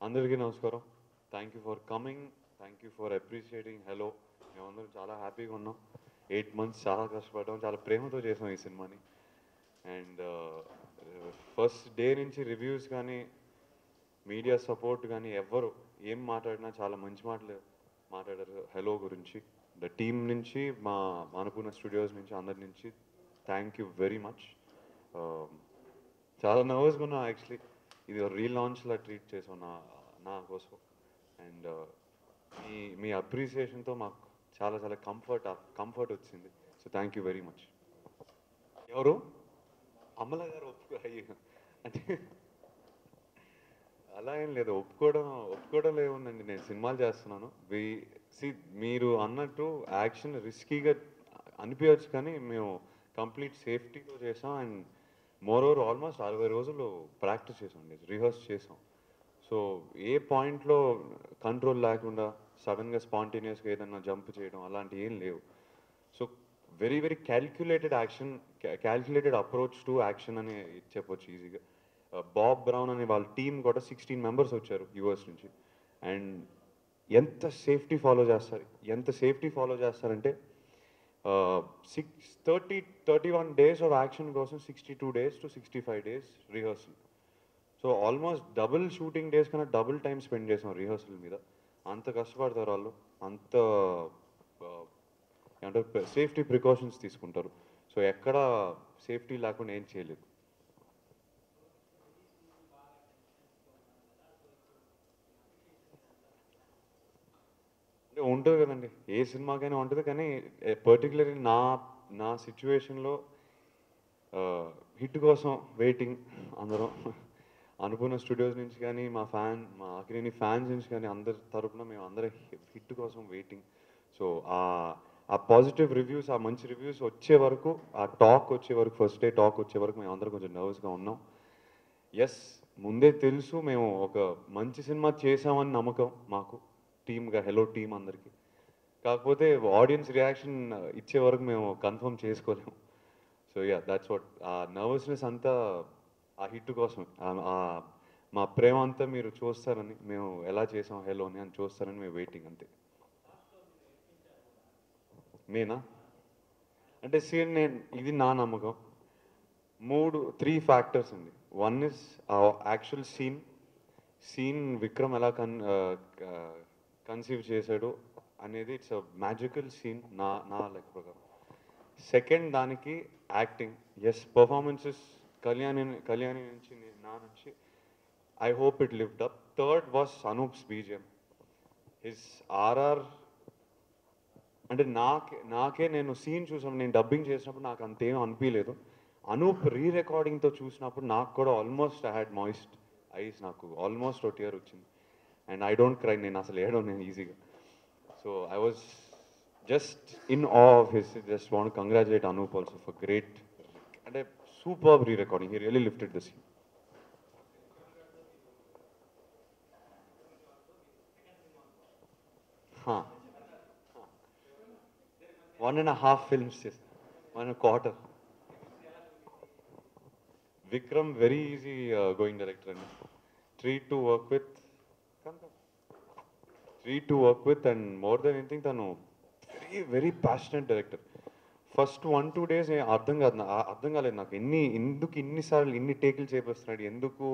అందరికీ నమస్కారం. Thank you for coming thank you for appreciating hello మేమందరం చాలా హ్యాపీగా ఉన్నాం. ఎయిట్ మంత్స్ చాలా కష్టపడ్డాం. చాలా ప్రేమతో చేసాం ఈ సినిమాని. అండ్ ఫస్ట్ డే నుంచి రివ్యూస్ కానీ మీడియా సపోర్ట్ కానీ ఎవ్వరు ఏం మాట్లాడినా చాలా మంచి మాటలు మాట్లాడారు. హలో గురించి. ద టీమ్ నుంచి మా అనుకున్న స్టూడియోస్ నుంచి అందరి నుంచి థ్యాంక్ యూ వెరీ మచ్ చాలా నర్వస్గా ఉన్నా యాక్చువల్లీ ఇది రీలాంచ్లా ట్రీట్ చేసాం నా నా కోసం. అండ్ uh, మీ మీ అప్రిసియేషన్తో మాకు చాలా చాలా కంఫర్ట్ కంఫర్ట్ వచ్చింది. So thank you very much ఎవరు? అమల గారు ఒప్పుకో అంటే అలా ఏం లేదు. ఒప్పుకోవడం ఒప్పుకోవడం లేవుందండి నేను సినిమాలు చేస్తున్నాను. వి సి మీరు అన్నట్టు యాక్షన్ రిస్కీగా అనిపించచ్చు కానీ మేము కంప్లీట్ సేఫ్టీతో చేసాం. అండ్ మోర్ ఓవర్ ఆల్మోస్ట్ అరవై రోజులు ప్రాక్టీస్ చేసాం రిహర్స్ చేసాం. సో ఏ పాయింట్లో కంట్రోల్ లేకుండా సడన్గా స్పాంటేనియస్గా ఏదైనా జంప్ చేయడం అలాంటి ఏం లేవు. So very very calculated action calculated approach to action అని చెప్పొచ్చు ఈజీగా బాబ్ బ్రౌన్ అనే వాళ్ళ టీం కూడా సిక్స్టీన్ మెంబర్స్ వచ్చారు యూఎస్ నుంచి. అండ్ ఎంత సేఫ్టీ ఫాలో చేస్తారు ఎంత సేఫ్టీ ఫాలో చేస్తారంటే six thirty thirty one days of action కోసం sixty two days to sixty five days rehearsal so almost double shooting days కన్నా డబుల్ టైం స్పెండ్ చేసాం rehearsal మీద. అంత కష్టపడతారు వాళ్ళు. అంత అంటే సేఫ్టీ ప్రికాషన్స్ తీసుకుంటారు. సో ఎక్కడ సేఫ్టీ లేకుండా ఏం చేయలేదు ఉంటుంది కదండి. ఏ సినిమాకైనా ఉంటుంది కానీ పర్టికులర్లీ నా నా సిచ్యువేషన్లో హిట్ కోసం వెయిటింగ్ అందరం. అనుకున్న స్టూడియోస్ నుంచి కానీ మా ఫ్యాన్ మా అఖిలేని ఫ్యాన్స్ నుంచి కానీ అందరి తరపున మేము అందరం హిట్ కోసం వెయిటింగ్ సో ఆ ఆ పాజిటివ్ రివ్యూస్ ఆ మంచి రివ్యూస్ వచ్చే వరకు ఆ టాక్ వచ్చే వరకు ఫస్ట్ డే టాక్ వచ్చే వరకు మేము అందరం కొంచెం నర్వస్గా ఉన్నాం. ఎస్ ముందే తెలుసు మేము ఒక మంచి సినిమా చేసామని నమ్మకం మాకు. టీమ్గా హెలో టీమ్ అందరికీ. కాకపోతే ఆడియన్స్ రియాక్షన్ ఇచ్చే వరకు మేము కన్ఫర్మ్ చేసుకోలేము. సో యా దాట్స్ వాట్ ఆ నర్వస్నెస్ అంతా ఆ హిట్ కోసం మా ప్రేమ అంతా మీరు చూస్తారని మేము ఎలా చేసాం హెలోని అని చూస్తారని మేము వెయిటింగ్ అంతే. నేనా? అంటే సీన్ నేను ఇది నా నమ్మకం. మూడు త్రీ ఫ్యాక్టర్స్ ఉంది one is actual scene. Scene Vikram ఎలా కన్ కన్సీవ్ చేశాడు అనేది ఇట్స్ అ మ్యాజికల్ సీన్ నా నా లెక్క ప్రకారం. సెకండ్ దానికి acting as performances Kalyani Kalyani నుంచి నా నుంచి I hope it lift up third was Anoop's BGM his RR అంటే నాకే నాకే నేను సీన్ చూసాను నేను డబ్బింగ్ చేసినప్పుడు నాకు అంతేం అనిపించలేదు అనూప్ రీ రికార్డింగ్తో చూసినప్పుడు నాకు కూడా almost I had moist eyes నాకు ఆల్మోస్ట్ ఒక టియర్ వచ్చింది. అండ్ ఐ డోంట్ క్రై నేను అసలు ఏడో నేను ఈజీగా so I was just in of his just want congratulate Anoop also for great అంటే super re recording he really lifted the scene one and half films చేస్తాను one quarter Vikram very easy going director అండి three to work with three to work with and more than anything తను very very passionate director first one two days అర్థం కాదు నా అర్థం కాలేదు నాకు. ఎన్ని ఎందుకు ఇన్నిసార్లు ఇన్ని టేకులు చేపిస్తున్నాడు? ఎందుకు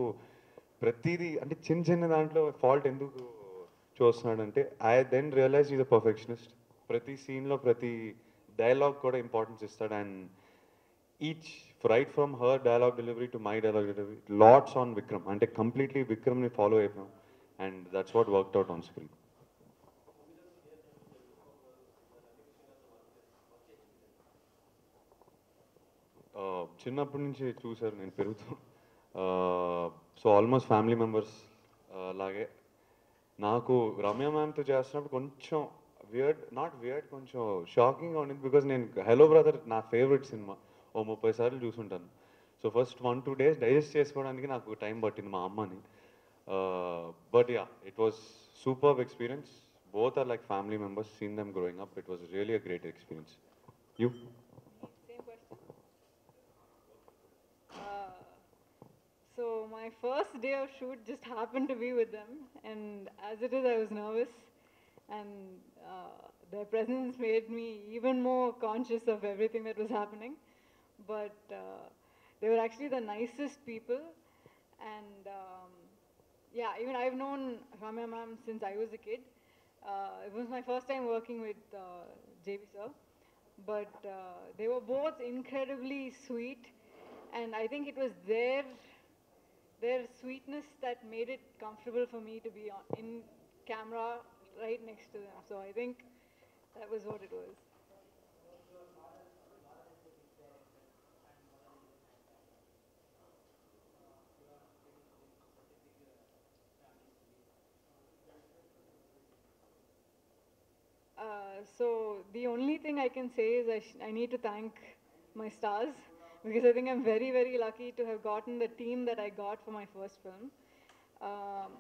ప్రతిదీ అంటే చిన్న చిన్న దాంట్లో ఫాల్ట్ ఎందుకు చూస్తున్నాడు అంటే I then realise is a perfectionist ప్రతి సీన్లో ప్రతి డైలాగ్ కూడా ఇంపార్టెన్స్ ఇస్తాడు and each right from her dialogue delivery to my dialogue delivery lots on Vikram అంటే కంప్లీట్లీ విక్రమ్ని ఫాలో అయిపోయాం. And that's what worked out on screen చిన్నప్పటి నుంచి చూశారు నేను పెరుగుతూ. సో ఆల్మోస్ట్ ఫ్యామిలీ మెంబర్స్ లాగే. నాకు రమ్య మ్యామ్తో చేస్తున్నప్పుడు కొంచెం వియర్డ్ నాట్ వియర్డ్ కొంచెం షాకింగ్గా ఉండింది బికాజ్ నేను హలో బ్రదర్ నా ఫేవరెట్ సినిమా ఓ ముప్పై సార్లు చూసుంటాను. So first one two days digest చేసుకోవడానికి నాకు టైం పట్టింది మా అమ్మని. Uh, but yeah, it was superb experience. Both are like family members, seen them growing up. It was really a great experience. You? Same question. Uh, so my first day of shoot just happened to be with them. And as it is, I was nervous. And uh, their presence made me even more conscious of everything that was happening. But uh, they were actually the nicest people. And um, yeah, even I've known Ramya ma'am since I was a kid. Uh, it was my first time working with uh, JB sir, but uh, they were both incredibly sweet, and I think it was their their sweetness that made it comfortable for me to be on, in camera right next to them. So I think that was what it was. Uh, so the only thing I can say is I, I need to thank my stars because I think I'm very very lucky to have gotten the team that I got for my first film. Um,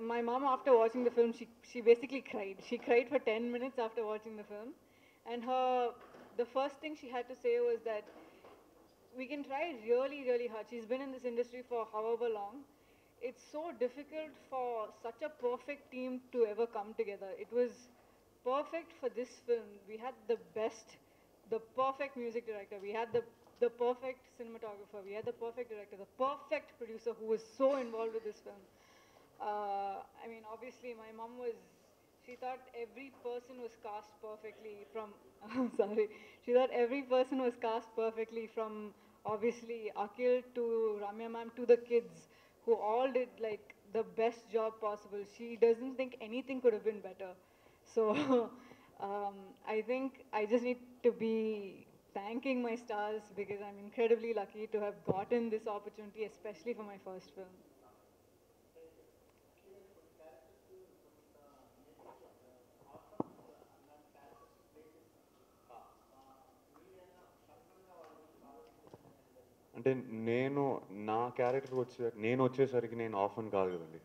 my mom after watching the film she she basically cried. She cried for 10 minutes after watching the film, and her the first thing she had to say was that we can try really really hard. She's been in this industry for however long. It's so difficult for such a perfect team to ever come together. It was perfect for this film. We had the best, the perfect music director. We had the the perfect cinematographer. We had the perfect director, the perfect producer who was so involved with this film. Uh, I mean, obviously, my mom was. She thought every person was cast perfectly from. sorry. She thought every person was cast perfectly from obviously Akhil to Ramya ma'am to the kids who all did like the best job possible. She doesn't think anything could have been better. So um, I think I just need to be thanking my stars because I'm incredibly lucky to have gotten this opportunity, especially for my first film. అంటే నేను నా character వచ్చే నేను వచ్చేసరికి నేను of అని కాదు కదండి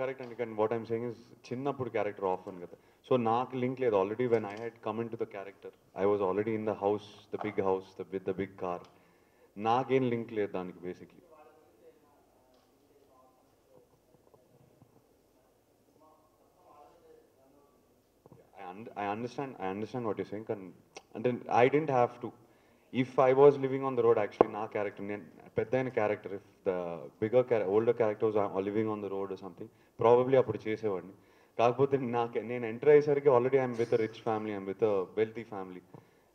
కరెక్ట్ అండి కానీ వాట్ ఐమ్ సేయింగ్ ఇస్ చిన్నప్పుడు క్యారెక్టర్ ఆఫ్ అని కదా సో నాకు లింక్ లేదు already when I had come in to the character I was already in the house the big house the with the big car నాకేం link లేదు దానికి basically I, und- I understand I understand what you're saying కానీ అంటే I didn't have to. If I was living on the road actually నా character నేను పెద్ద అయిన character if the bigger chara older characters living on the road something probably అప్పుడు చేసేవాడిని. కాకపోతే నాకు నేను ఎంటర్ అయ్యేసరికి already I'm with rich family I'm with wealthy family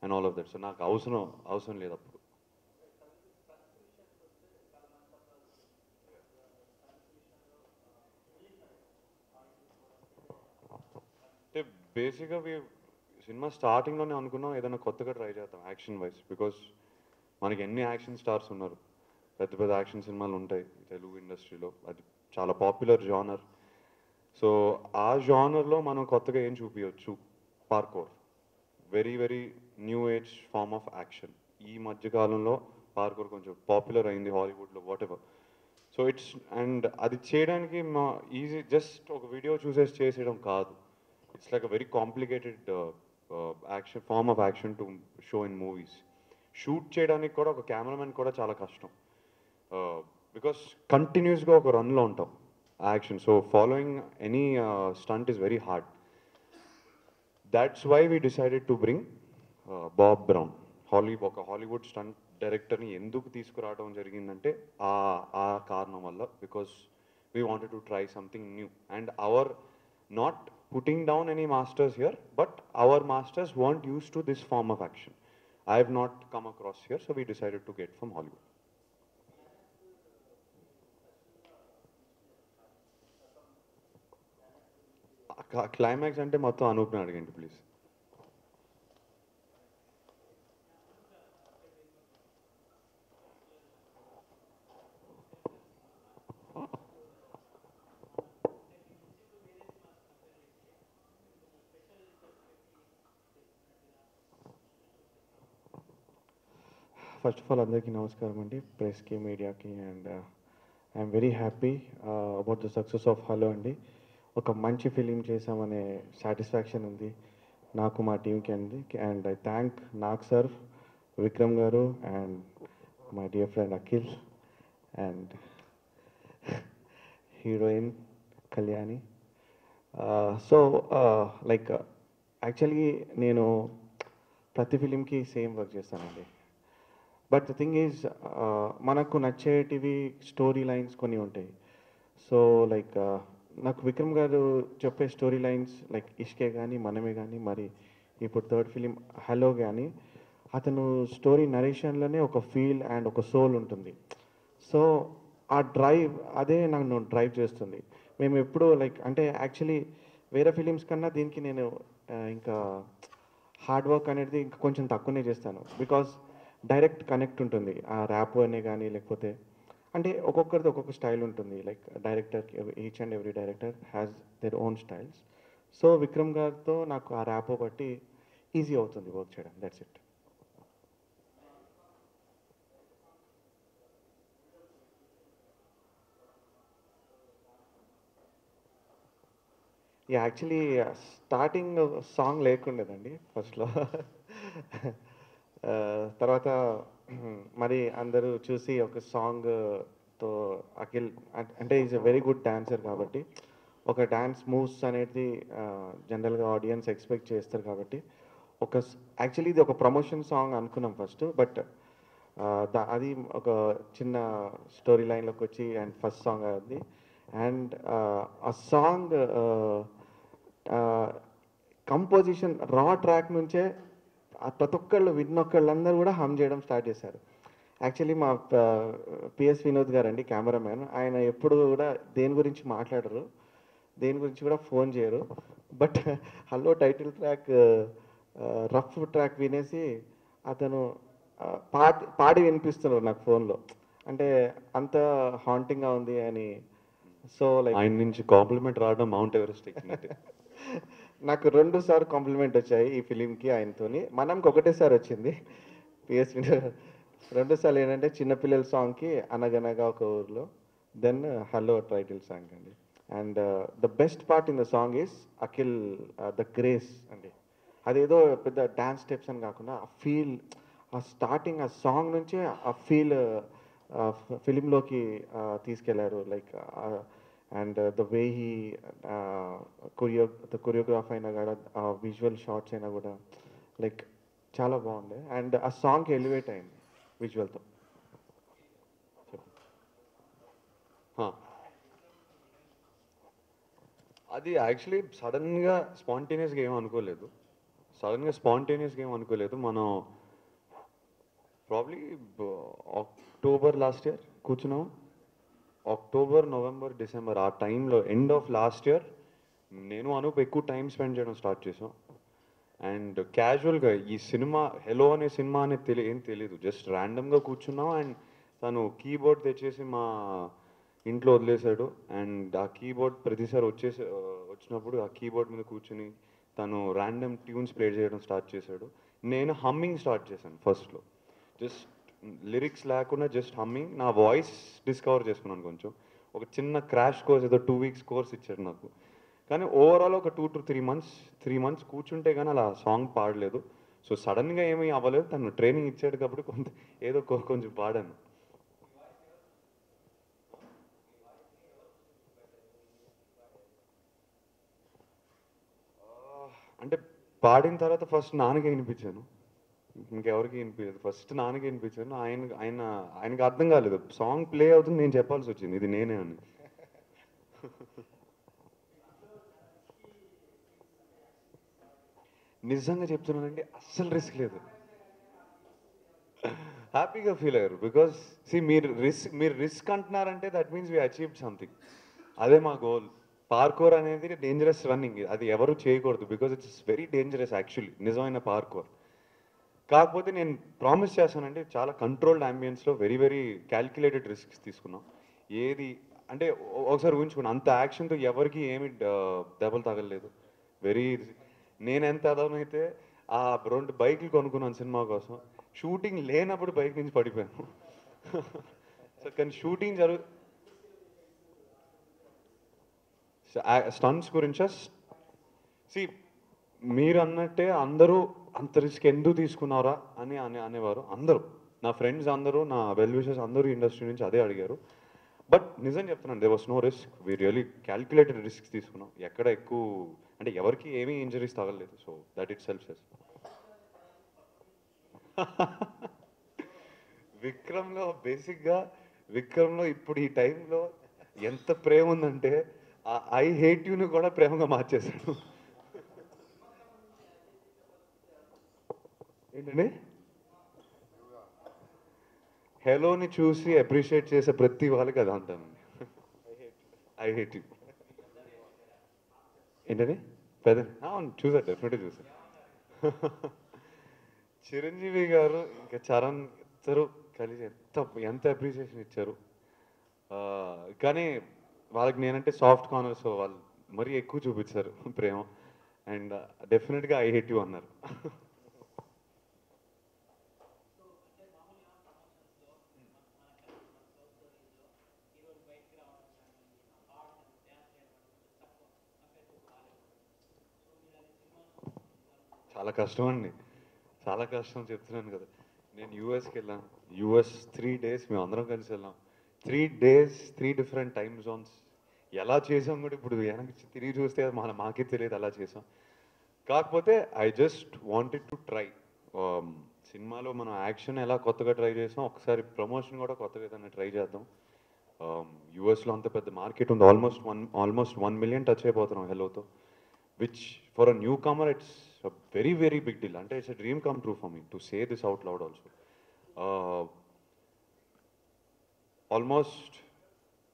and all of that so నాకు అవసరం అవసరం లేదు అప్పుడు. అంటే బేసిక్గా సినిమా స్టార్టింగ్లోనే అనుకున్నాం ఏదైనా కొత్తగా ట్రై చేద్దాం యాక్షన్ వైజ్ బికాస్ మనకి ఎన్ని యాక్షన్ స్టార్స్ ఉన్నారు? పెద్ద పెద్ద యాక్షన్ సినిమాలు ఉంటాయి తెలుగు ఇండస్ట్రీలో. అది చాలా పాపులర్ జానర్. సో ఆ జానర్లో మనం కొత్తగా ఏం చూపించవచ్చు parkour. Very very new age form of action. ఈ మధ్యకాలంలో పార్కోర్ కొంచెం పాపులర్ అయింది హాలీవుడ్లో whatever so it's and అది చేయడానికి మా ఈజీ జస్ట్ ఒక వీడియో చూసేసి చేసేయడం కాదు. It's like a very complicated action form of action to show in movies. Shoot చేయడానికి కూడా ఒక కెమెరామెన్ కూడా చాలా కష్టం. Uh, బికాస్ కంటిన్యూస్గా ఒక రన్లో ఉంటాం. Action so following any stunt is very hard that's why we decided to bring Bob Brown Holly ఒక హాలీవుడ్ స్టంట్ డైరెక్టర్ని ఎందుకు తీసుకురావడం జరిగిందంటే ఆ ఆ కారణం వల్ల. Because we wanted to try something new and our not putting down any masters here but our masters want use to this form of action I have not come across here so we decided to get from Hollywood climax అంటే మొత్తం అనూప్ని అడగండి please first of all అందరికీ నమస్కారం అండి. ప్రెస్కి మీడియాకి and I'm very happy about the success of Hello అండి. ఒక మంచి ఫిలిం చేసామనే సాటిస్ఫాక్షన్ ఉంది. నాకు మా టీంకి అండి and I thank Nag sir Vikram garu and my dear friend Akhil and heroine Kalyani. So like actually నేను ప్రతి ఫిలింకి సేమ్ వర్క్ చేస్తానండి. బట్ ద థింగ్ ఈజ్ మనకు నచ్చేటివి స్టోరీ లైన్స్ కొన్ని ఉంటాయి. సో లైక్ నాకు విక్రమ్ గారు చెప్పే స్టోరీ లైన్స్ లైక్ ఇష్కే కానీ మనమే కానీ మరి ఇప్పుడు థర్డ్ ఫిలిం హలో కానీ అతను స్టోరీ నరేషన్లోనే ఒక ఫీల్ అండ్ ఒక సోల్ ఉంటుంది. సో ఆ డ్రైవ్ అదే నన్ను డ్రైవ్ చేస్తుంది. మేము ఎప్పుడూ లైక్ అంటే యాక్చువల్లీ వేరే ఫిలిమ్స్ కన్నా దీనికి నేను ఇంకా హార్డ్ వర్క్ అనేది ఇంకా కొంచెం తక్కువనే చేస్తాను. బికాస్ డైరెక్ట్ కనెక్ట్ ఉంటుంది. ఆ ర్యాప్ అనే కానీ లేకపోతే అంటే ఒక్కొక్కరిది ఒక్కొక్క స్టైల్ ఉంటుంది. Like director each and every director has their own styles so Vikram గారితో నాకు ఆ ర్యాప్ బట్టి ఈజీ అవుతుంది వర్క్ చేయడం. That's it actually starting song లేకుండేదండి ఫస్ట్లో uh, తర్వాత మరి అందరూ చూసి ఒక సాంగ్తో అఖిల్ అంటే is a very good dancer కాబట్టి ఒక డాన్స్ మూవ్స్ అనేది జనరల్గా ఆడియన్స్ ఎక్స్పెక్ట్ చేస్తారు కాబట్టి ఒక యాక్చువల్లీ ఇది ఒక ప్రమోషన్ సాంగ్ అనుకున్నాం ఫస్ట్ బట్ అది ఒక చిన్న స్టోరీ లైన్లోకి వచ్చి అండ్ ఫస్ట్ సాంగ్ అది అండ్ ఆ సాంగ్ కంపోజిషన్ రా ట్రాక్ నుంచే ప్రతి ఒక్కళ్ళు విన్నొక్కళ్ళందరూ కూడా హమ్ చేయడం స్టార్ట్ చేశారు. యాక్చువల్లీ మా పిఎస్ వినోద్ గారు అండి కెమెరామ్యాన్ ఆయన ఎప్పుడు కూడా దేని గురించి మాట్లాడరు దేని గురించి కూడా ఫోన్ చేయరు. But Hello title track rough track వినేసి అతను పాడి పాడి వినిపిస్తున్నారు నాకు ఫోన్లో. అంటే అంత హాంటింగ్గా ఉంది అని. సో లైక్ ఆయన నుంచి కాంప్లిమెంట్ రావడం మౌంట్ ఎవరెస్ట్ ఎక్కినట్టే. నాకు రెండు సార్లు కాంప్లిమెంట్ వచ్చాయి ఈ ఫిలింకి ఆయనతోని. మనంకి ఒకటేసారి వచ్చింది. పిఎస్ రెండు సార్లు ఏంటంటే చిన్నపిల్లల సాంగ్కి అనగనగా ఒక ఊర్లో. దెన్ హలో టైటిల్ సాంగ్ అండి. And the best part in the song is Akhil the grace అండి. అదేదో పెద్ద డ్యాన్స్ స్టెప్స్ అని కాకుండా ఆ ఫీల్ ఆ స్టార్టింగ్ ఆ సాంగ్ నుంచే ఆ ఫీల్ uh, ఫిలింలోకి uh, తీసుకెళ్ళారు. Like uh, and the way he choreo the choreograph అయినా కూడా ఆ విజువల్ షార్ట్స్ అయినా కూడా లైక్ చాలా బాగుంది అండ్ ఆ సాంగ్ ఎలివేట్ అయింది విజువల్తో అది యాక్చువల్లీ సడన్గా స్పాంటేనియస్గా ఏం అనుకోలేదు. సడన్గా స్పాంటేనియస్గా ఏం అనుకోలేదు. మనం ప్రాబ్లీ అక్టోబర్ లాస్ట్ ఇయర్ కూర్చున్నాం. అక్టోబర్ నవంబర్ డిసెంబర్ ఆ టైంలో ఎండ్ ఆఫ్ లాస్ట్ ఇయర్ నేను అనూప్ ఎక్కువ టైం స్పెండ్ చేయడం స్టార్ట్ చేసాం అండ్ క్యాజువల్గా ఈ సినిమా హెలో అనే సినిమా అనేది తెలి ఏం తెలియదు జస్ట్ ర్యాండమ్గా కూర్చున్నాం అండ్ తను కీబోర్డ్ తెచ్చేసి మా ఇంట్లో వదిలేశాడు. అండ్ ఆ కీబోర్డ్ ప్రతిసారి వచ్చేసి వచ్చినప్పుడు ఆ కీబోర్డ్ మీద కూర్చుని తను ర్యాండమ్ ట్యూన్స్ ప్లే చేయడం స్టార్ట్ చేశాడు. నేను హమ్మింగ్ స్టార్ట్ చేశాను ఫస్ట్లో జస్ట్ లిరిక్స్ లేకుండా జస్ట్ హమ్మింగ్ నా వాయిస్ డిస్కవర్ చేసుకున్నాను కొంచెం. ఒక చిన్న క్రాష్ కోర్స్ ఏదో టూ వీక్స్ కోర్స్ ఇచ్చాడు నాకు. కానీ ఓవరాల్ ఒక two to three months three months కూర్చుంటే కానీ అలా సాంగ్ పాడలేదు. సో సడన్గా ఏమీ అవ్వలేదు. తను ట్రైనింగ్ ఇచ్చాడు కాబట్టి కొంత ఏదో కొంచెం పాడాను. అంటే పాడిన తర్వాత ఫస్ట్ నాన్నకి వినిపించాను. ఇంకెవరికి వినిపించదు. ఫస్ట్ నాన్నకి వినిపించాను ఆయన ఆయన ఆయనకి అర్థం కాలేదు. సాంగ్ ప్లే అవుతుంది నేను చెప్పాల్సి వచ్చింది. ఇది నేనే అని. నిజంగా చెప్తున్నానండి అస్సలు రిస్క్ లేదు. హ్యాపీగా ఫీల్ అయ్యారు. బికాస్ సి మీరు రిస్క్ మీరు రిస్క్ అంటున్నారంటే that means we achieve something అదే మా గోల్ పార్కోర్ అనేది డేంజరస్ రన్నింగ్ అది ఎవరు చేయకూడదు. Because it's very dangerous actually నిజమైన పార్కోర్ కాకపోతే నేను ప్రామిస్ చేస్తానంటే చాలా కంట్రోల్డ్ అంబియన్స్లో వెరీ వెరీ క్యాల్కులేటెడ్ రిస్క్స్ తీసుకున్నాం. ఏది అంటే ఒకసారి ఊహించుకున్నాను అంత యాక్షన్తో ఎవరికి ఏమి దెబ్బలు తగలలేదు. వెరీ నేను ఎంత అదనైతే ఆ రెండు బైక్లు కొనుక్కున్నాను సినిమా కోసం. షూటింగ్ లేనప్పుడు బైక్ నుంచి పడిపోయాను. సో కానీ షూటింగ్ జరుగు స్టంట్స్ గురించా? సి మీరు అన్నట్టే అందరూ అంత రిస్క్ ఎందుకు తీసుకున్నారా అని అనే అనేవారు అందరూ. నా ఫ్రెండ్స్ అందరూ నా వెల్ విషెస్ అందరూ ఇండస్ట్రీ నుంచి అదే అడిగారు. బట్ నిజం చెప్తున్నాను there was no risk we really calculated risk తీసుకున్నాం. ఎక్కడ ఎక్కువ అంటే ఎవరికి ఏమీ ఇంజరీస్ తగలేదు so that itself cess విక్రమ్లో బేసిక్గా విక్రమ్లో ఇప్పుడు ఈ టైంలో ఎంత ప్రేమ ఉందంటే ఐ హేట్ యూని కూడా ప్రేమగా మార్చేశాడు. ఏంటండి? హెలోని చూసి అప్రిషియేట్ చేసే ప్రతి వాళ్ళకి అది అంటానండి ఐ హేట్ యూ ఏంటది పెద్ద అవును చూసా డెఫినెట్గా చూసా. చిరంజీవి గారు ఇంకా చరణ్ ఇద్దరు కలిసి ఎంత ఎంత అప్రిసియేషన్ ఇచ్చారు. కానీ వాళ్ళకి నేనంటే సాఫ్ట్ కార్నర్స్ వాళ్ళు మరీ ఎక్కువ చూపించారు ప్రేమ. అండ్ డెఫినెట్గా ఐ హేట్ యూ అన్నారు. చాలా కష్టం అండి చాలా కష్టం చెప్తున్నాను కదా. నేను యూఎస్కి వెళ్ళాను. యూఎస్ త్రీ డేస్ మేము అందరం కలిసి వెళ్ళాం. Three days three different time zones ఎలా చేసాం కూడా ఇప్పుడు వెనక్కి తిరిగి చూస్తే అది మన మాకే తెలియదు అలా చేసాం కాకపోతే I just wanted to try సినిమాలో మనం యాక్షన్ ఎలా కొత్తగా ట్రై చేసాం ఒకసారి ప్రమోషన్ కూడా కొత్తగా ఏదైనా ట్రై చేద్దాం. Um, యూఎస్లో అంత పెద్ద మార్కెట్ ఉంది. Almost one almost one million touch అయిపోతున్నాం హెలోతో which for a newcomer it's very very big deal అంటే it's dream come true for me to say this out loud also almost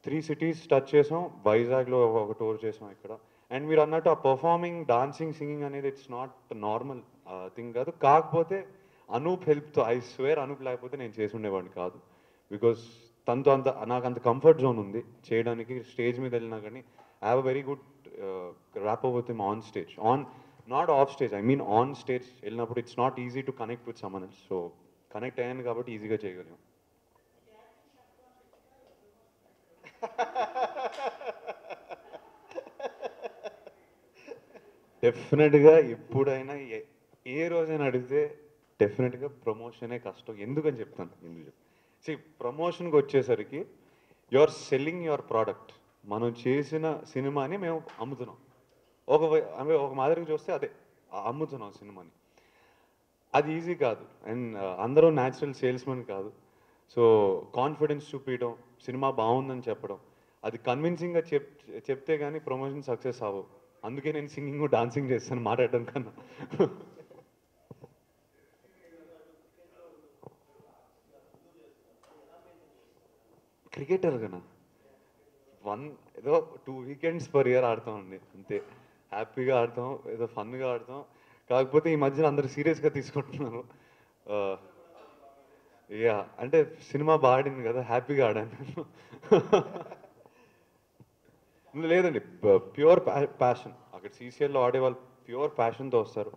three cities touch చేసాం. వైజాగ్లో ఒక tour చేసాం ఇక్కడ. And మీరు అన్నట్టు ఆ పర్ఫార్మింగ్ డాన్సింగ్ సింగింగ్ అనేది ఇట్స్ నాట్ నార్మల్ థింగ్ కాదు. కాకపోతే అనూప్ హెల్ప్తో ఐ స్వేర్ అనూప్ లేకపోతే నేను చేసి ఉండేవాడిని కాదు. బికాస్ తనతో అంత నాకు అంత కంఫర్ట్ జోన్ ఉంది చేయడానికి. స్టేజ్ మీద వెళ్ళినా కానీ I have a very good rapport with him on stage on not off stage I mean on stage వెళ్ళినప్పుడు it's not easy to connect with someone else so connect అయ్యాను కాబట్టి ఈజీగా చేయగలిగాం. డెఫినెట్గా ఎప్పుడైనా ఏ- ఏ రోజైనా అడిగితే డెఫినెట్గా ప్రమోషనే కష్టం. ఎందుకని చెప్తాను? ఎందుకు సి ప్రమోషన్కి వచ్చేసరికి you are selling your product మనం చేసిన సినిమాని మేము అమ్ముతున్నాం. ఒక అంటే ఒక మాదిరిగా చూస్తే అదే అమ్ముతున్నాం సినిమాని. అది ఈజీ కాదు. అండ్ అందరూ న్యాచురల్ సేల్స్మెన్ కాదు. సో కాన్ఫిడెన్స్ చూపించడం సినిమా బాగుందని చెప్పడం అది కన్విన్సింగ్గా చెప్ చెప్తే కానీ ప్రమోషన్ సక్సెస్ అవ్వవు. అందుకే నేను సింగింగ్ డాన్సింగ్ చేస్తాను మాట్లాడడం కన్నా. క్రికెటర్ కన్నా. వన్ ఏదో టూ వీకెండ్స్ పర్ ఇయర్ ఆడతామండి అంతే. హ్యాపీగా ఆడతాం ఏదో ఫన్గా ఆడతాం. కాకపోతే ఈ మధ్యన అందరు సీరియస్గా తీసుకుంటున్నారు. యా అంటే సినిమా బాగా ఆడింది కదా హ్యాపీగా ఆడాను నేను. లేదండి ప్యూర్ ప్యాషన్. అక్కడ సీసీఎల్లో ఆడే వాళ్ళు ప్యూర్ ప్యాషన్తో వస్తారు.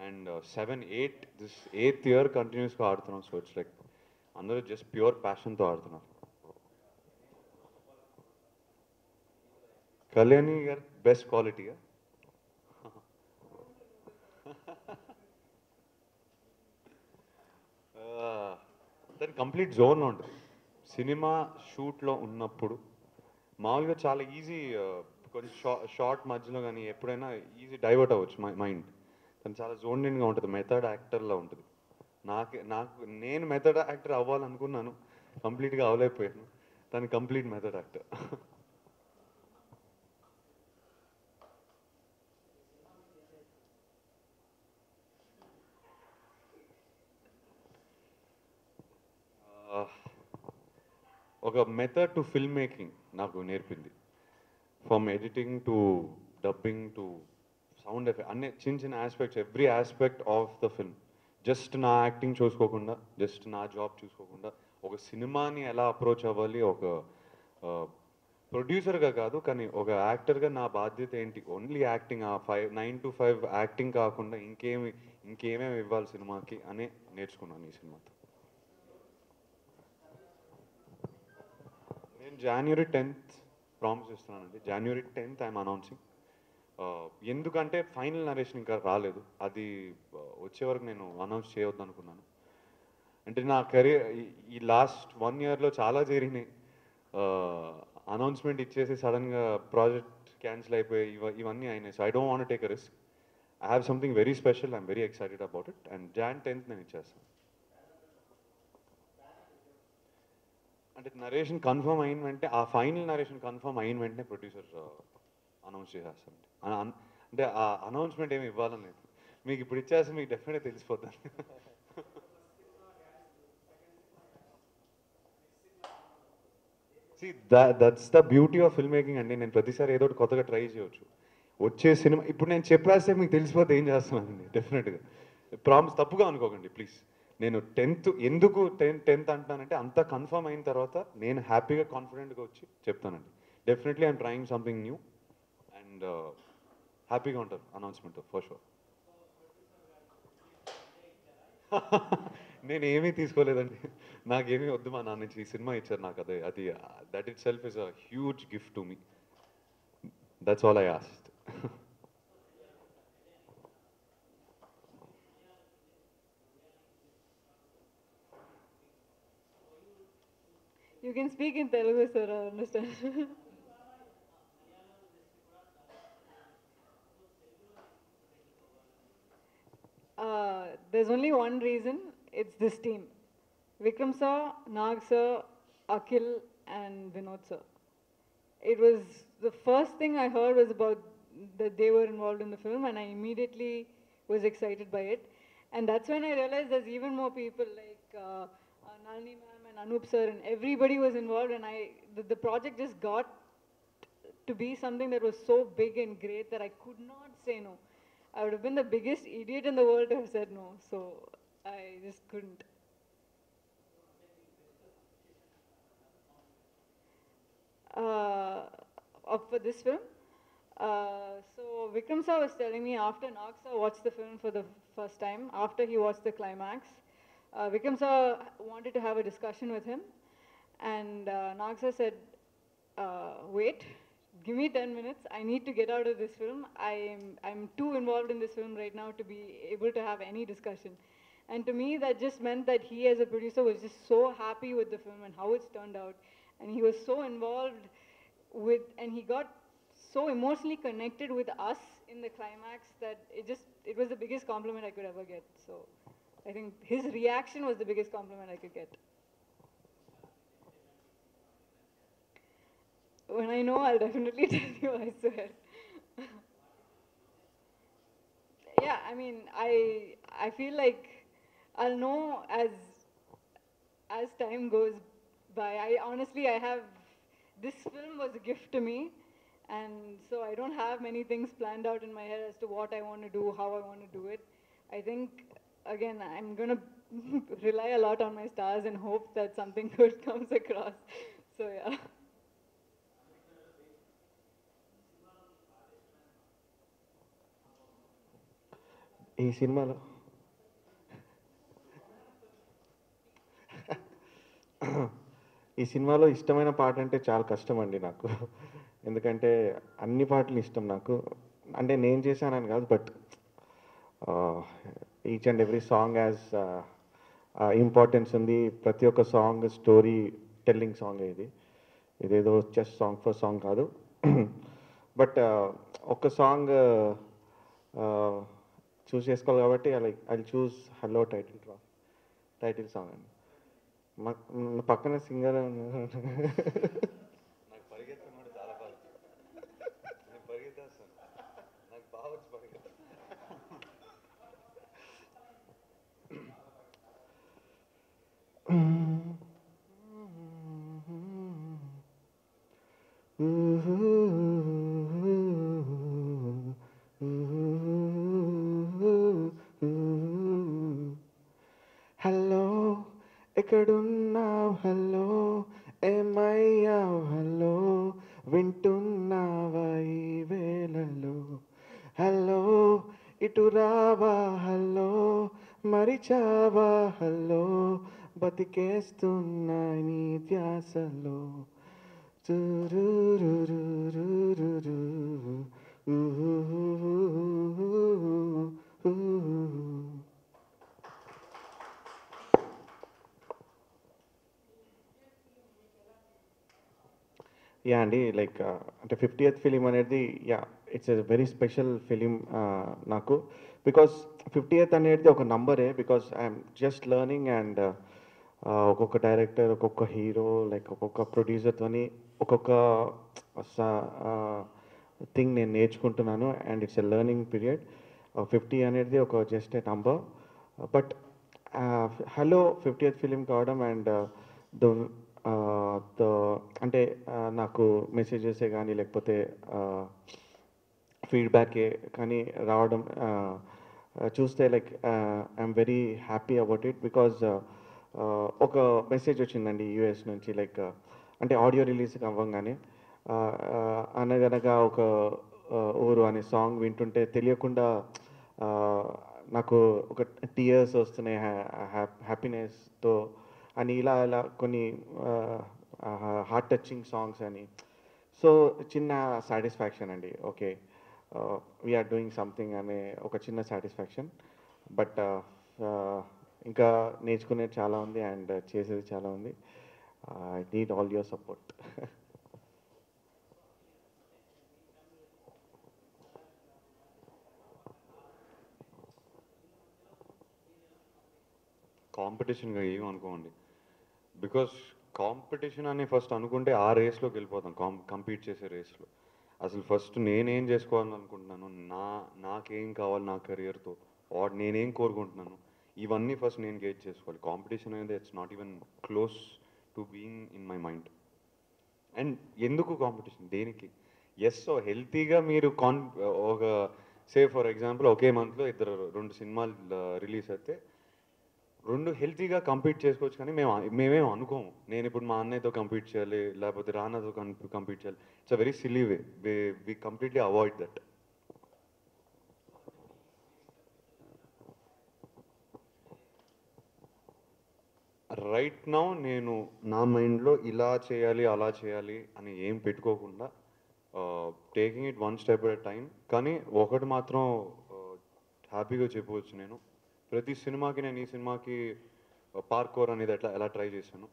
And seven eight this eighth year కంటిన్యూస్గా ఆడుతున్నాం. సో ఇట్స్ లైక్ అందరూ జస్ట్ ప్యూర్ ప్యాషన్తో ఆడుతున్నారు. కళ్యాణి గారు బెస్ట్ క్వాలిటీగా దాని కంప్లీట్ జోన్ ఉంటుంది సినిమా షూట్లో ఉన్నప్పుడు మామూలుగా చాలా ఈజీ కొంచెం షా షార్ట్ మధ్యలో కానీ ఎప్పుడైనా ఈజీ డైవర్ట్ అవ్వచ్చు మై మైండ్. తను చాలా జోన్ ఇన్గా ఉంటుంది. మెథడ్ యాక్టర్లో ఉంటుంది. నాకు నాకు నేను మెథడ్ యాక్టర్ అవ్వాలనుకున్నాను. కంప్లీట్గా అవ్వలేకపోయాను. తను కంప్లీట్ మెథడ్ యాక్టర్. ఒక మెథడ్ టు ఫిల్మ్ మేకింగ్ నాకు నేర్పింది. From editing to dubbing to sound effect అన్ని చిన్న చిన్న aspects every aspect of the film just నా యాక్టింగ్ చూసుకోకుండా జస్ట్ నా జాబ్ చూసుకోకుండా ఒక సినిమాని ఎలా అప్రోచ్ అవ్వాలి ఒక ప్రొడ్యూసర్గా కాదు కానీ ఒక యాక్టర్గా నా బాధ్యత ఏంటి? ఓన్లీ యాక్టింగ్ ఆ five nine to five acting కాకుండా ఇంకేమి ఇంకేమేమి ఇవ్వాలి సినిమాకి అనే నేర్చుకున్నాను ఈ సినిమాతో. జనవరి టెన్త్ ప్రామిస్ ఇస్తున్నానండి జనవరి టెన్త్ ఐఎమ్ అనౌన్సింగ్ ఎందుకంటే ఫైనల్ నరేషన్ ఇంకా రాలేదు. అది వచ్చే వరకు నేను అనౌన్స్ చేయవద్దు అనుకున్నాను అంటే నా కెరీర్ ఈ లాస్ట్ వన్ ఇయర్లో చాలా జరిగినాయి. అనౌన్స్మెంట్ ఇచ్చేసి సడన్గా ప్రాజెక్ట్ క్యాన్సిల్ అయిపోయి ఇవ ఇవన్నీ అయినాయి. So I don't want take a risk I have something very special I'm very excited about it and Jan tenth నేను ఇచ్చేస్తాను. అంటే నరేషన్ కన్ఫర్మ్ అయిన వెంటనే ఆ ఫైనల్ నరేషన్ కన్ఫర్మ్ అయిన వెంటనే ప్రొడ్యూసర్ అనౌన్స్ చేసేస్తాను అంటే ఆ అనౌన్స్మెంట్ ఏమి ఇవ్వాలని లేదు. మీకు ఇప్పుడు ఇచ్చేస్తే మీకు డెఫినెట్గా తెలిసిపోతాను see that's the beauty of film making అండి. నేను ప్రతిసారి ఏదో ఒకటి కొత్తగా ట్రై చేయొచ్చు. వచ్చే సినిమా ఇప్పుడు నేను చెప్పేస్తే మీకు తెలిసిపోతే ఏం చేస్తున్నానండి డెఫినెట్గా ప్రామిస్ తప్పుగా అనుకోకండి ప్లీజ్ నేను టెన్త్ ఎందుకు టెన్ టెన్త్ అంటానంటే అంత కన్ఫర్మ్ అయిన తర్వాత నేను హ్యాపీగా కాన్ఫిడెంట్గా వచ్చి చెప్తానండి. Definitely I'm trying something new and హ్యాపీగా ఉంటారు అనౌన్స్మెంట్ ఫర్ షూర్ నేను ఏమీ తీసుకోలేదండి. నాకేమీ వద్దు మా నాన్న నుంచి ఈ సినిమా ఇచ్చారు నాకు అదే అది that itself is a huge gift to me that's all I asked You can speak in Telugu, sir. I understand. uh, there's only one reason. It's this team. Vikram sir, Nag sir, Akhil, and Vinod sir. It was the first thing I heard was about that they were involved in the film, and I immediately was excited by it. And that's when I realized there's even more people like uh, uh, Nalini ma'am and Anup sir, and everybody was involved. And I, the, the project just got to be something that was so big and great that I could not say no. I would have been the biggest idiot in the world to have said no. So I just couldn't. uh, for this film. Uh, so Vikram sir was telling me after Nag watched the film for the first time, after he watched the climax, uh, Vikram sir wanted to have a discussion with him, and uh, Nag sir said, uh, "Wait, give me 10 minutes. I need to get out of this film. I am I'm too involved in this film right now to be able to have any discussion." And to me, that just meant that he, as a producer, was just so happy with the film and how it's turned out, and he was so involved with, and he got so emotionally connected with us in the climax that it just it was the biggest compliment I could ever get. So I think his reaction was the biggest compliment I could get. When I know, I'll definitely tell you. I swear. yeah, I mean, I I feel like I'll know as as time goes by. I honestly, I have this film was a gift to me, and so I don't have many things planned out in my head as to what I want to do, how I want to do it. I think again, I'm going to rely a lot on my stars and hope that something good comes across. So yeah. ఈ సినిమాలో ఈ సినిమాలో ఇష్టమైన పాట అంటే చాలా కష్టం అండి నాకు ఎందుకంటే అన్ని పాటలు ఇష్టం నాకు అంటే నేను చేశానని కాదు but each and every song has importance ఉంది ప్రతి ఒక్క సాంగ్ స్టోరీ టెల్లింగ్ సాంగ్ ఇది. ఇదేదో జస్ట్ సాంగ్ ఫర్ సాంగ్ కాదు. బట్ ఒక సాంగ్ చూస్ చేసుకోవాలి కాబట్టి like I choose hello title రా టైటిల్ సాంగ్ అండి మా పక్కన సింగర్ నాకు పరిగెత్తడం కూడా చాలా బాగా నేను పరిగెత్తేస్తాను నాకు బాగా వచ్చి పరిగెత్తాను హలో ఎక్కడున్నావు? హలో ఏమయ్యావు? హలో వింటున్నావా ఈ వేళలో? హలో ఇటు రావా? హలో మరిచావా? హలో బతికేస్తున్నా నీ ధ్యాసలో? యా అండి లైక్ అంటే ఫిఫ్టీ ఎయిత్ ఫిలిం అనేది yeah it's a very special film నాకు. బికాస్ ఫిఫ్టీయత్ అనేది ఒక నంబరే because I'm just learning and ఒక్కొక్క డైరెక్టర్ ఒక్కొక్క హీరో లైక్ ఒక్కొక్క ప్రొడ్యూసర్తోని ఒక్కొక్క థింగ్ నేను నేర్చుకుంటున్నాను and it's a learning period. Fifty అనేది ఒక just a number but hello fifty eighth film కావడం అండ్ ద ద అంటే నాకు మెసేజెసే కానీ లేకపోతే ఫీడ్బ్యాకే కానీ రావడం చూస్తే like I'm very happy about it because ఒక మెసేజ్ వచ్చిందండి యూఎస్ నుంచి లైక్ అంటే ఆడియో రిలీజ్ అవ్వగానే అనగనగా ఒక ఊరు అనే సాంగ్ వింటుంటే తెలియకుండా నాకు ఒక టీయర్స్ వస్తున్నాయి హ్యాపీనెస్తో అని ఇలా ఇలా కొన్ని హార్ట్ టచింగ్ సాంగ్స్ అని. సో చిన్న సాటిస్ఫాక్షన్ అండి ఓకే వీఆర్ డూయింగ్ సంథింగ్ అనే ఒక చిన్న సాటిస్ఫాక్షన్ బట్ ఇంకా నేర్చుకునేది చాలా ఉంది అండ్ చేసేది చాలా ఉంది. I need all your support కాంపిటీషన్గా ఏం అనుకోండి బికాస్ కాంపిటీషన్ అని ఫస్ట్ అనుకుంటే ఆ రేస్లోకి వెళ్ళిపోతాం. కాం కంపీట్ చేసే రేస్లో అసలు ఫస్ట్ నేనేం చేసుకోవాలని అనుకుంటున్నాను నా నాకేం కావాలి నా కెరియర్తో వాడు నేనేం కోరుకుంటున్నాను ఇవన్నీ ఫస్ట్ నేను గేట్ చేసుకోవాలి. కాంపిటీషన్ అనేది it's not even close to being in my mind and ఎందుకు కాంపిటీషన్ దేనికి? ఎస్ సో హెల్తీగా మీరు కాన్ ఒక సే ఫర్ ఎగ్జాంపుల్ ఒకే మంత్లో ఇద్దరు రెండు సినిమాలు రిలీజ్ అయితే రెండు హెల్తీగా కంపీట్ చేసుకోవచ్చు కానీ మేము మేమేం అనుకోము. నేను ఇప్పుడు మా అన్నయ్యతో కంపీట్ చేయాలి లేకపోతే రానాతో కంపీట్ చేయాలి. It's a very silly way we completely avoid that right now నేను నా మైండ్లో ఇలా చేయాలి అలా చేయాలి అని ఏం పెట్టుకోకుండా taking it one step at time కానీ ఒకటి మాత్రం హ్యాపీగా చెప్పవచ్చు నేను. ప్రతి సినిమాకి నేను ఈ సినిమాకి పార్కోర్ అనేది ఎట్లా ఎలా ట్రై చేశాను.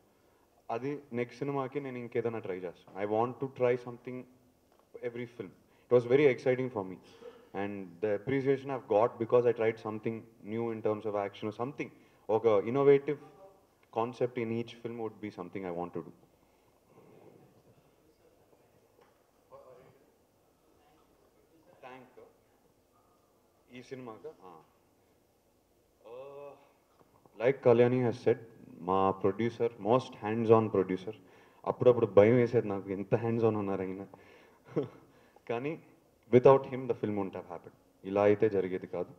అది నెక్స్ట్ సినిమాకి నేను ఇంకేదైనా ట్రై చేస్తాను. I want to try something every film. It was very exciting for me. And the appreciation have got because I tried something new in terms of action something ఒక innovative concept in each film would be something I want to do thank ఈ సినిమాగా like Kalyani he's set మా producer most hands on producer అప్పుడప్పుడు భయం వేసేది నాకు ఎంత hands on ఉన్నారు ఆయన కానీ without him the film won't happen ఇలా అయితే జరిగేది కాదు.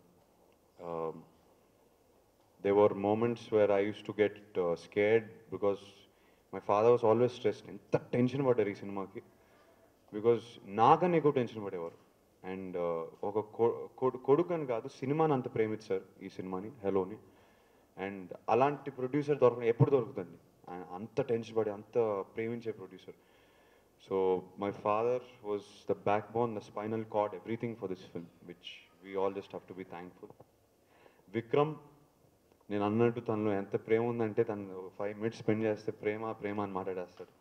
They were moments where I used to get scared because my father was always stressed ఎంత టెన్షన్ పడ్డారు ఈ సినిమాకి. బికాజ్ నాకన్నా ఎక్కువ టెన్షన్ పడేవారు. అండ్ uh, ఒక కొడుకు అని కాదు సినిమాని అంత ప్రేమిస్తారు ఈ సినిమాని హెలోని. అండ్ అలాంటి ప్రొడ్యూసర్ దొరకడం ఎప్పుడు దొరుకుతుంది? అంత టెన్షన్ పడి అంత ప్రేమించే producer so my father was the backbone the spinal cord everything for this film which we all just have to be thankful Vikram నేను అన్నట్టు తనలో ఎంత ప్రేమ ఉందంటే తను ఫైవ్ మినిట్స్ స్పెండ్ చేస్తే ప్రేమ ప్రేమ అని మాట్లాడేస్తాడు.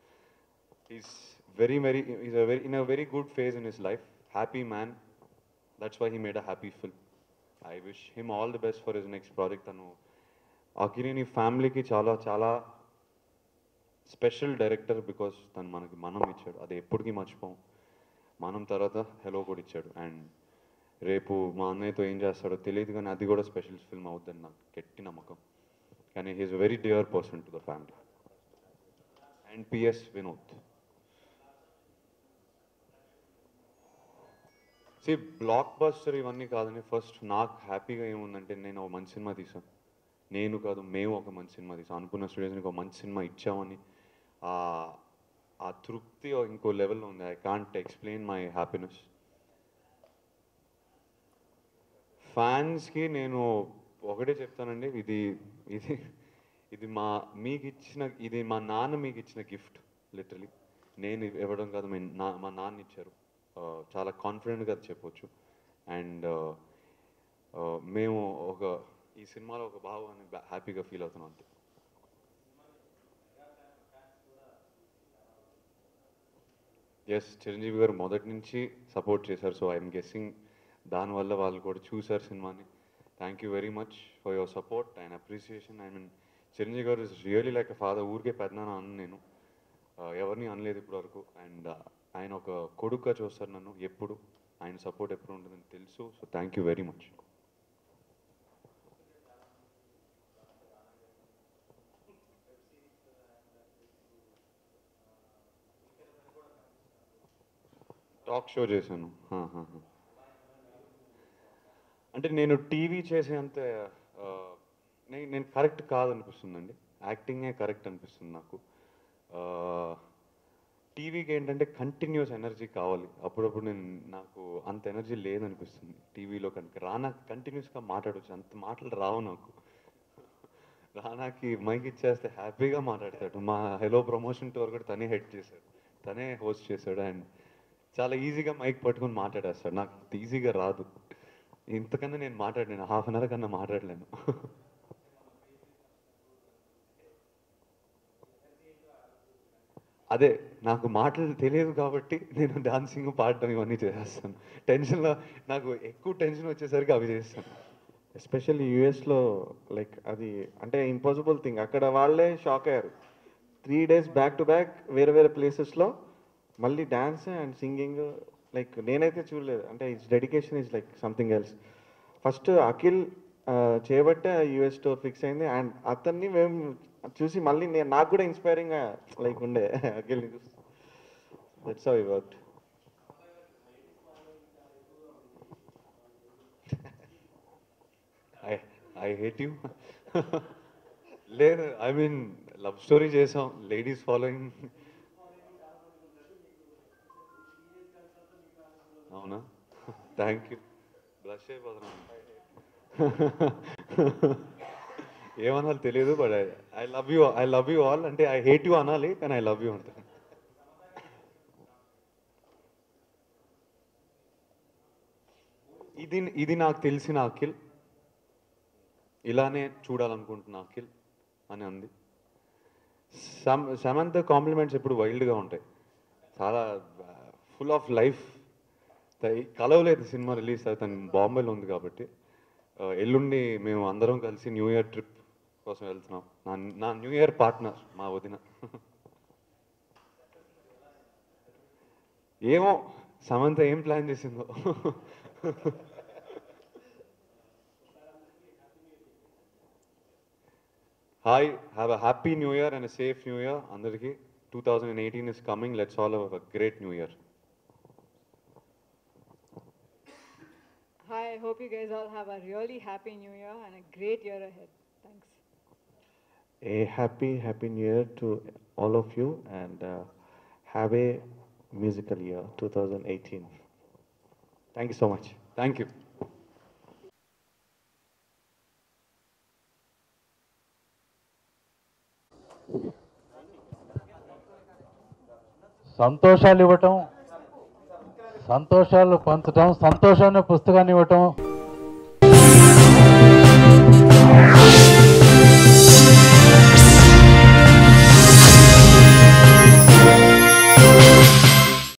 Is very very is a very in a very good phase in his life happy man that's why he made a happy film I wish him all the best for his next project తను అకినేని ఫ్యామిలీకి చాలా చాలా special director because తను మనకి మనం ఇచ్చాడు. అది ఎప్పటికీ మర్చిపోం మనం తర్వాత హెలో కూడా ఇచ్చాడు. అండ్ రేపు మా అన్నయ్యతో ఏం చేస్తాడో తెలియదు కానీ అది కూడా స్పెషల్ ఫిల్మ్ అవుతుందని నాకు గట్టి నమ్మకం. కానీ he's very dear person to the family and P S Vinod C blockbuster ఇవన్నీ కాదని ఫస్ట్ నాకు హ్యాపీగా ఏముందంటే నేను ఒక మంచి సినిమా తీసాను నేను కాదు మేము ఒక మంచి సినిమా తీసాం అనుకున్న స్టూడియోస్ని ఒక మంచి సినిమా ఇచ్చామని ఆ తృప్తి ఇంకో లెవెల్లో ఉంది. I can't explain my happiness ఫ్యాన్స్కి నేను ఒకటే చెప్తానండి. ఇది ఇది ఇది మా మీకు ఇచ్చిన ఇది మా నాన్న మీకు ఇచ్చిన గిఫ్ట్ లిటరలీ. నేను ఇవ్వడం కాదు మీ నా మా నాన్న ఇచ్చారు చాలా కాన్ఫిడెంట్గా చెప్పొచ్చు. అండ్ మేము ఒక ఈ సినిమాలో ఒక భావాన్ని హ్యాపీగా ఫీల్ అవుతున్నాం అంతే. ఎస్ చిరంజీవి గారు మొదటి నుంచి సపోర్ట్ చేశారు. సో ఐఎమ్ గెస్సింగ్ దానివల్ల వాళ్ళు కూడా చూశారు సినిమాని. Thank you very much for your support and appreciation I mean Chiranjeevi గారు ఇస్ రియలీ లైక్ ఫాదర్ ఊరికే పెద్దనా అన్న నేను. Uh, ఎవరిని అనలేదు ఇప్పుడు వరకు అండ్ uh, ఆయన ఒక కొడుకుగా చూస్తారు నన్ను ఎప్పుడు. ఆయన సపోర్ట్ ఎప్పుడు ఉంటుందని తెలుసు. So thank you very much talk show చేశాను. హా, హా. అంటే నేను టీవీ చేసేంత అంత నేను నేను కరెక్ట్ కాదనిపిస్తుందండి. యాక్టింగే కరెక్ట్ అనిపిస్తుంది నాకు. టీవీకి ఏంటంటే కంటిన్యూస్ ఎనర్జీ కావాలి. అప్పుడప్పుడు నేను నాకు అంత ఎనర్జీ లేదనిపిస్తుంది టీవీలో కనుక. రానా కంటిన్యూస్గా మాట్లాడవచ్చు అంత మాటలు రావు నాకు. రానాకి మైక్ ఇచ్చేస్తే హ్యాపీగా మాట్లాడతాడు. మా హెలో ప్రమోషన్ టూర్ కూడా తనే హెడ్ చేశాడు. తనే హోస్ట్ చేశాడు అండ్ చాలా ఈజీగా మైక్ పట్టుకొని మాట్లాడేస్తాడు. నాకు ఈజీగా రాదు. ఇంతకన్నా నేను మాట్లాడలేను. హాఫ్ అన్ అవర్ కన్నా మాట్లాడలేను. అదే నాకు మాటలు తెలియదు కాబట్టి నేను డాన్సింగ్ పాడటం ఇవన్నీ చేసేస్తాను. టెన్షన్లో నాకు ఎక్కువ టెన్షన్ వచ్చేసరికి అవి చేస్తాను. ఎస్పెషల్లీ యూఎస్లో లైక్ అది అంటే ఇంపాసిబుల్ థింగ్ అక్కడ వాళ్ళే షాక్ అయ్యారు. Three days back to back వేరే వేరే ప్లేసెస్లో మళ్ళీ డ్యాన్స్ అండ్ సింగింగ్ లైక్ నేనైతే చూడలేదు. అంటే it's dedication is like something else. First Akhil చేయబట్టే యూఎస్ స్టోర్ ఫిక్స్ అయింది. అండ్ అతన్ని మేము చూసి మళ్ళీ నేను నాకు కూడా ఇన్స్పైరింగ్ లైక్ ఉండే అఖిల్ని చూసి. That's how work I I hate you లేదు ఐ మీన్ లవ్ స్టోరీ చేసాం. లేడీస్ ఫాలోయింగ్ అవునా? థ్యాంక్ యూ బ్లష్ అయిపోతున్నాను ఏమనాలి తెలియదు but I love you I love you all అంటే ఐ హేట్ యూ అనాలి కానీ ఐ లవ్ యూ అంటాను ఇది ఇది నాకు తెలిసిన అఖిల్. ఇలానే చూడాలనుకుంటున్నా అఖిల్ అని అంది. సమ్ సమంత కాంప్లిమెంట్స్ ఎప్పుడు వైల్డ్గా ఉంటాయి. చాలా ఫుల్ ఆఫ్ లైఫ్ కలవలేదు సినిమా రిలీజ్ అవుతాను బాంబేలో ఉంది కాబట్టి. ఎల్లుండి మేము అందరం కలిసి న్యూ ఇయర్ ట్రిప్ కోసం వెళ్తున్నాం. నా నా న్యూ ఇయర్ పార్ట్నర్ మా వదిన. ఏమో సమంత ఏం ప్లాన్ చేసిందో. Hi have a happy new year and safe new year అందరికీ. Two thousand and eighteen is coming. Let's all a great new year. hope you guys all have a really happy new year and a great year ahead. Thanks. a happy happy new year to all of you and uh, have a musical year 2018 thank you so much thank you సంతోషాలు ఇవ్వటం సంతోషాలు పంచటం సంతోషాన్ని పుస్తకాన్ని ఇవ్వటం